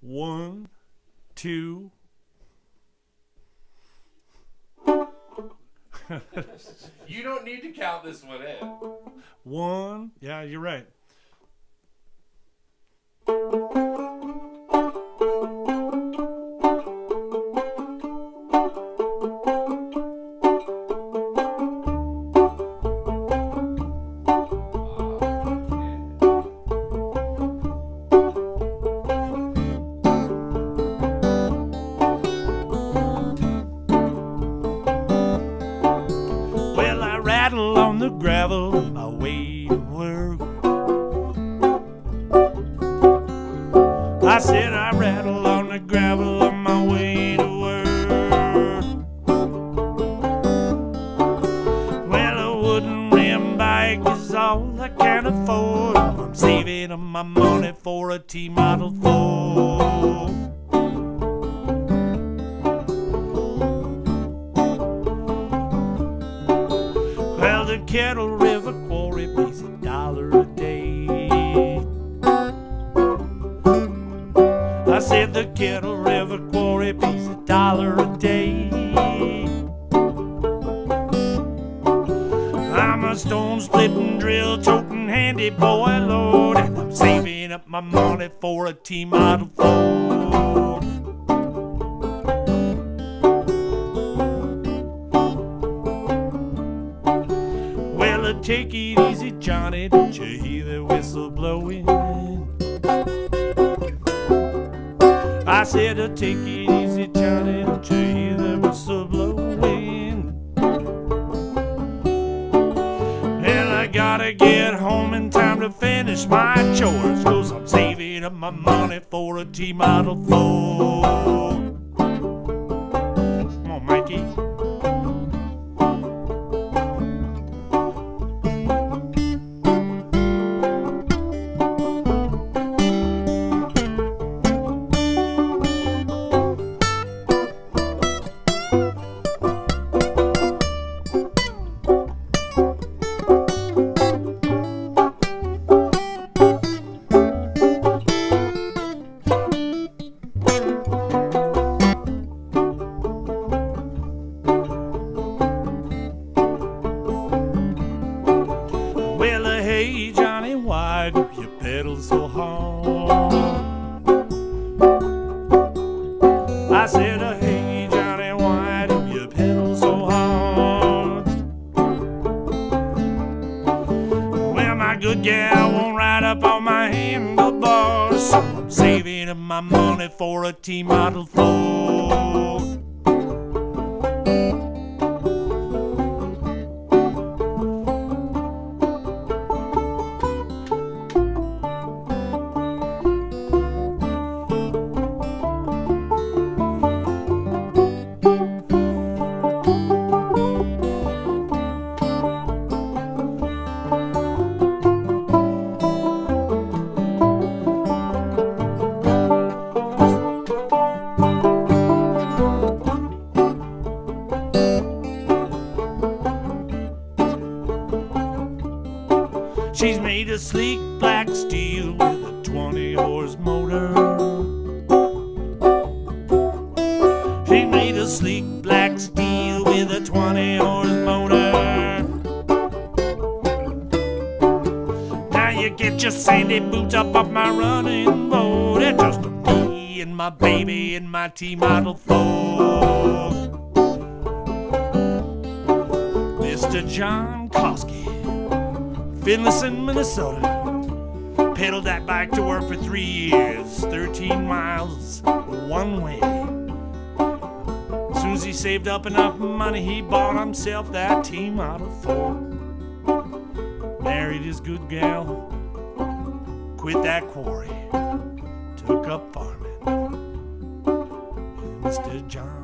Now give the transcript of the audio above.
One, two. You don't need to count this one in. One. Yeah, you're right. The gravel my way to work. I said I rattle on the gravel on my way to work. Well, a wooden rim bike is all I can afford. I'm saving up my money for a T Model the Kettle River Quarry pays a dollar a day. I said the Kettle River Quarry pays a dollar a day. I'm a stone splitting, drill toting, handy boy, Lord, and I'm saving up my money for a T Model Ford. Take it easy, Johnny. Don't you hear the whistle blowing? I said, uh, take it easy, Johnny. Don't you hear the whistle blowing? Well, I gotta get home in time to finish my chores. Cause I'm saving up my money for a T Model Ford. Come on, Mikey. So hard? I said, hey, Johnny, why do you pedal so hard? Well, my good gal won't ride up on my handlebars, so I'm saving up my money for a T Model She's made of sleek black steel with a 20 horse motor. She's made of sleek black steel with a 20 horse motor. Now you get your sandy boots up off my running board. It's just me and my baby and my T Model Ford. Mr. John Koski. Finlayson, Minnesota. Pedaled that bike to work for three years, 13 miles one way. Soon as he saved up enough money, he bought himself that T Model Ford. Married his good gal, quit that quarry, took up farming. And Mr. John.